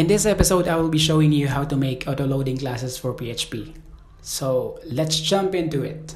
In this episode, I will be showing you how to make auto-loading classes for PHP. So let's jump into it.